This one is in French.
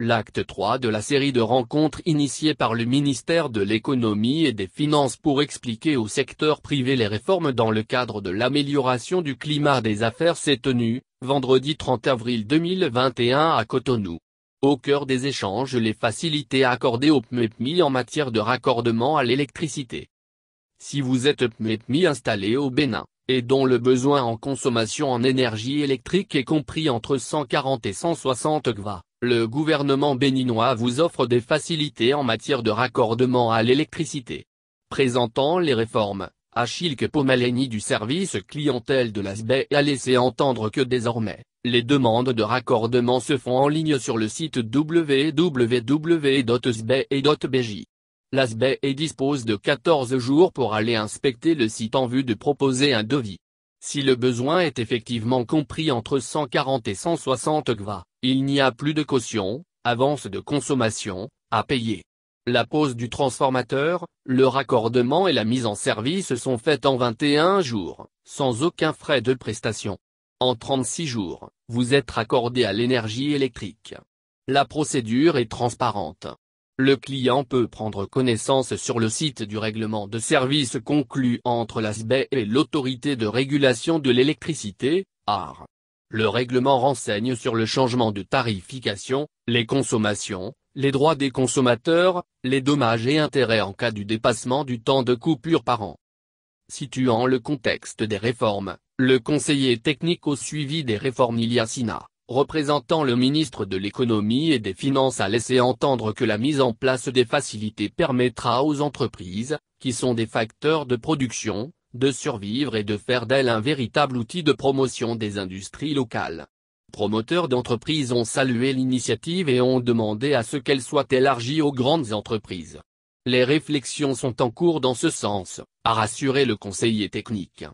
l'acte 3 de la série de rencontres initiées par le ministère de l'économie et des finances pour expliquer au secteur privé les réformes dans le cadre de l'amélioration du climat des affaires s'est tenu, vendredi 30 avril 2021 à Cotonou. Au cœur des échanges les facilités accordées au PMEPMI en matière de raccordement à l'électricité. Si vous êtes PMEPMI installé au Bénin, et dont le besoin en consommation en énergie électrique est compris entre 140 et 160 GVA, le gouvernement béninois vous offre des facilités en matière de raccordement à l'électricité. Présentant les réformes, Achille Pomaleni du service clientèle de l'ASBE a laissé entendre que désormais, les demandes de raccordement se font en ligne sur le site www.sbe.bj. L'ASBE dispose de 14 jours pour aller inspecter le site en vue de proposer un devis. Si le besoin est effectivement compris entre 140 et 160 GVA, il n'y a plus de caution, avance de consommation, à payer. La pose du transformateur, le raccordement et la mise en service sont faites en 21 jours, sans aucun frais de prestation. En 36 jours, vous êtes raccordé à l'énergie électrique. La procédure est transparente. Le client peut prendre connaissance sur le site du règlement de service conclu entre l'ASBE et l'autorité de régulation de l'électricité, AR. Le règlement renseigne sur le changement de tarification, les consommations, les droits des consommateurs, les dommages et intérêts en cas du dépassement du temps de coupure par an. Situant le contexte des réformes, le conseiller technique au suivi des réformes Iliasina, représentant le ministre de l'économie et des finances a laissé entendre que la mise en place des facilités permettra aux entreprises, qui sont des facteurs de production, de survivre et de faire d'elles un véritable outil de promotion des industries locales. Promoteurs d'entreprises ont salué l'initiative et ont demandé à ce qu'elle soit élargie aux grandes entreprises. Les réflexions sont en cours dans ce sens, a rassuré le conseiller technique.